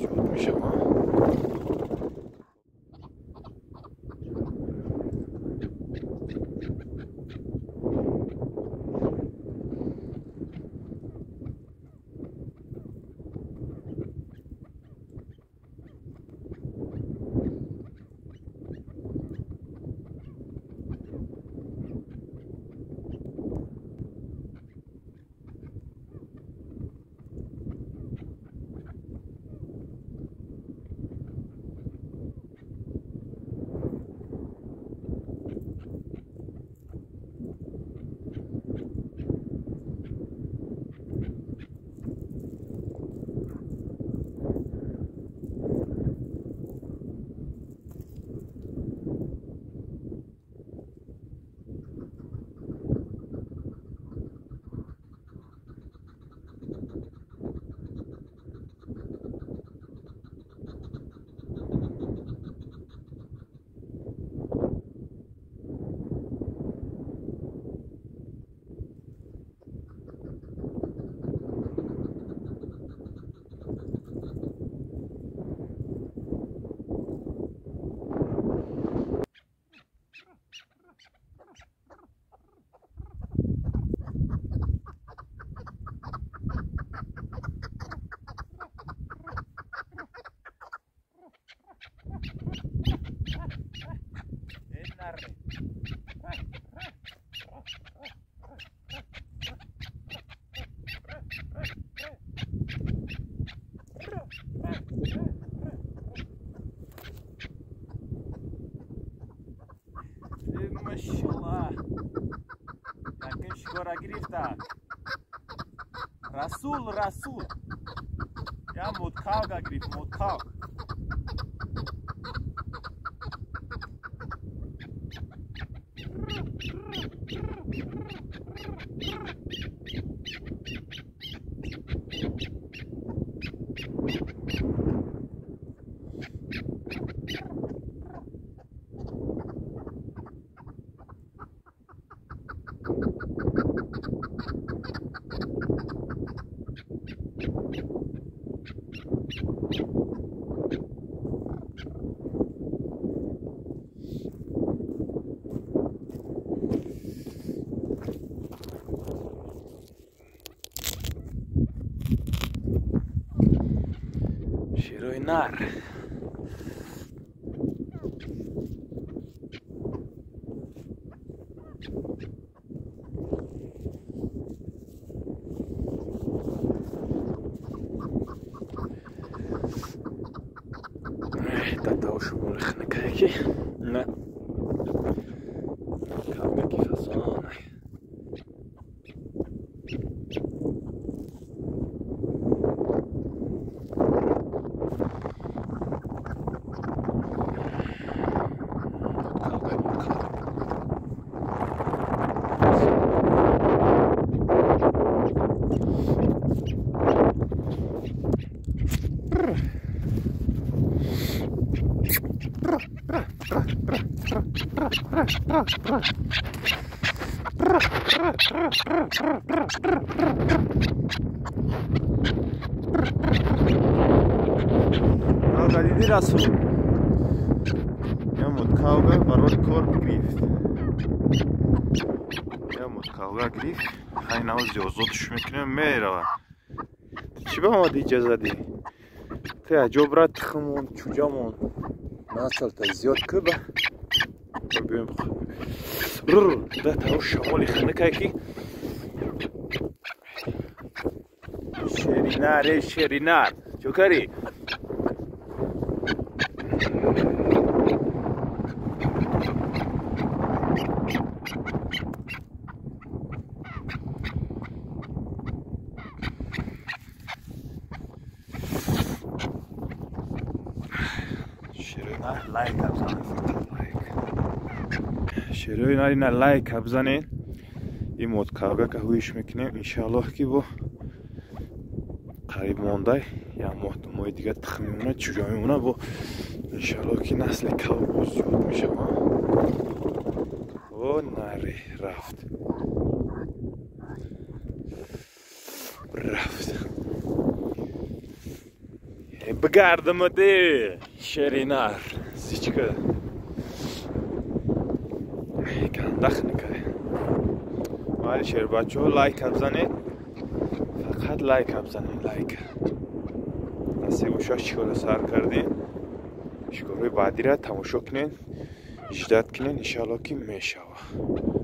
Yutmuş ama. ببین ماشاءالله یقین شکارا گرفتن رسول رسول یا مدکاو گرفت مدکاو Shiroinar. Eh, dat doosje moet liggen, een kijkje. Nee. Кавга диди Расул. Ямуд кавга барои кор гирифт. Ямуд кавга гирифт. Хай навози озодш мекунем мерава. Чӣ ба омади иҷоза ди? Те аҷобра тихмон, чуҷамон. نسلته زیاد که با. بیم رر ده تاو شمالی خنه که کی شرینار شرینار چو کری لایک بزنید شیروی نارینا لایک بزنید این کاغا که هویش می‌کنیم انشالله که با قریب مونده یا محتمای دیگه تخ میمونه چجا میمونه با انشالله که نسل کاغا زیاد میشه او نری رفت رفت بگردمده شرینار. سیچکه کندخ نکه ولی شیر بچه لایک هم فقط لایک هم لایک. دسته گوشا چیکار سر کردین؟ شکاره بعدی را تماشا کنین. اجداد کنین انشالله که می‌شوه